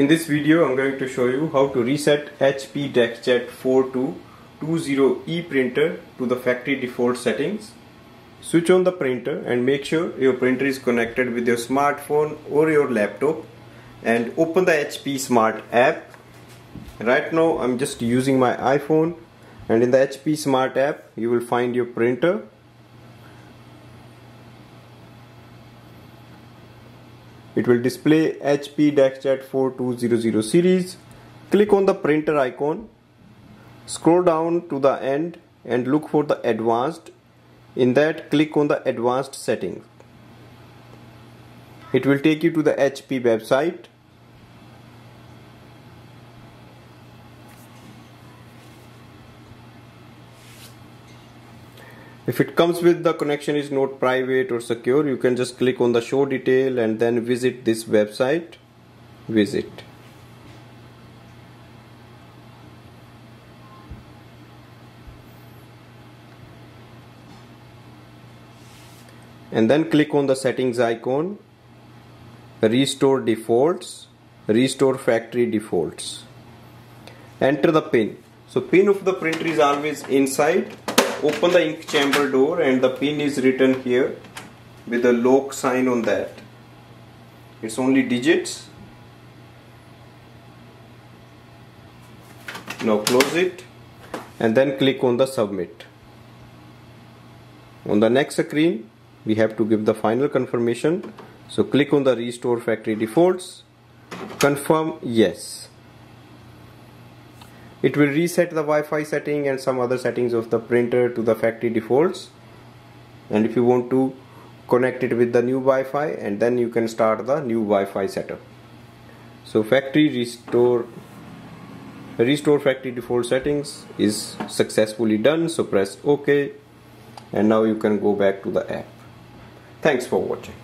In this video I'm going to show you how to reset HP DeskJet 4220E printer to the factory default settings. Switch on the printer and make sure your printer is connected with your smartphone or your laptop and open the HP Smart app. Right now I'm just using my iPhone and in the HP Smart app you will find your printer It will display HP DeskJet 4200 series. Click on the printer icon. Scroll down to the end and look for the advanced. In that click on the advanced settings. It will take you to the HP website if it comes with the connection is not private or secure you can just click on the show detail and then visit this website. Visit. And then click on the settings icon. Restore defaults. Restore factory defaults. Enter the pin. So pin of the printer is always inside open the ink chamber door and the pin is written here with a lock sign on that. It's only digits. Now close it and then click on the submit. On the next screen we have to give the final confirmation. So click on the restore factory defaults. Confirm yes it will reset the Wi-Fi setting and some other settings of the printer to the factory defaults. And if you want to connect it with the new Wi-Fi and then you can start the new Wi-Fi setup. So factory restore restore factory default settings is successfully done so press ok and now you can go back to the app. Thanks for watching